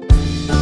Bye.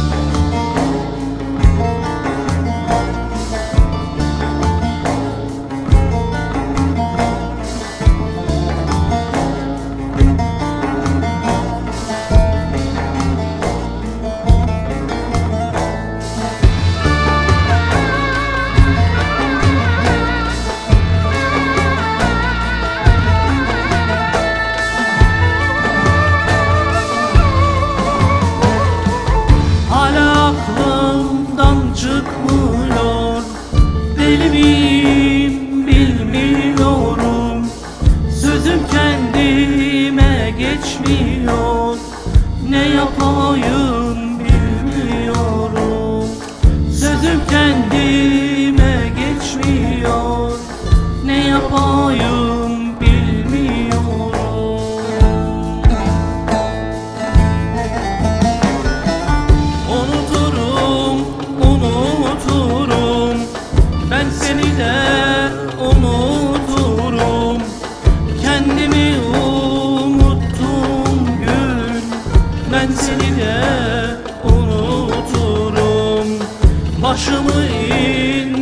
Sözüm kendime geçmiyor. Ne yapayım bilmiyorum. Sözüm kendime seni de unuturum. Başımı indirdim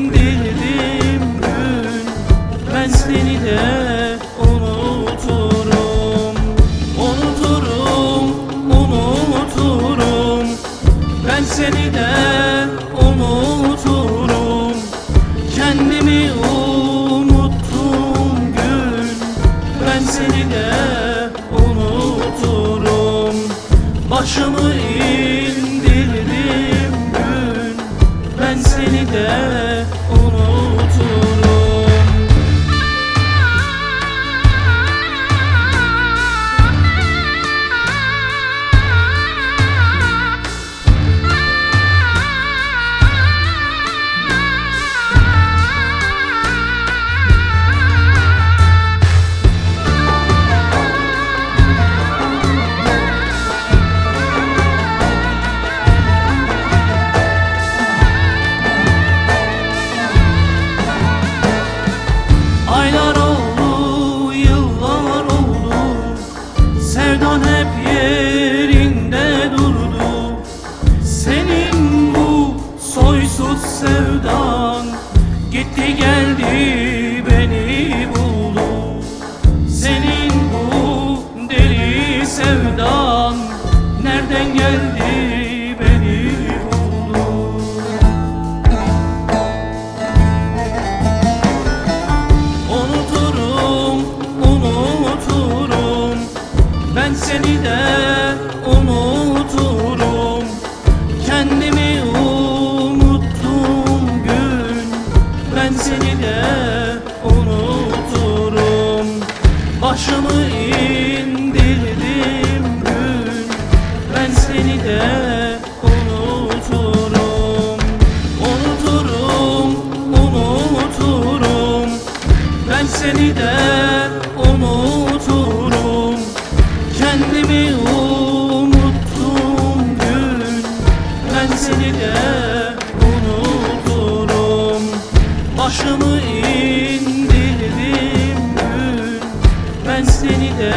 Başımı indirdim Başımı indirdim gün. Ben seni de unuturum. Unuturum, unuturum. Ben seni de unuturum. Kendimi unuttum gün. Ben seni de unuturum. Başımı indirdim ben seni de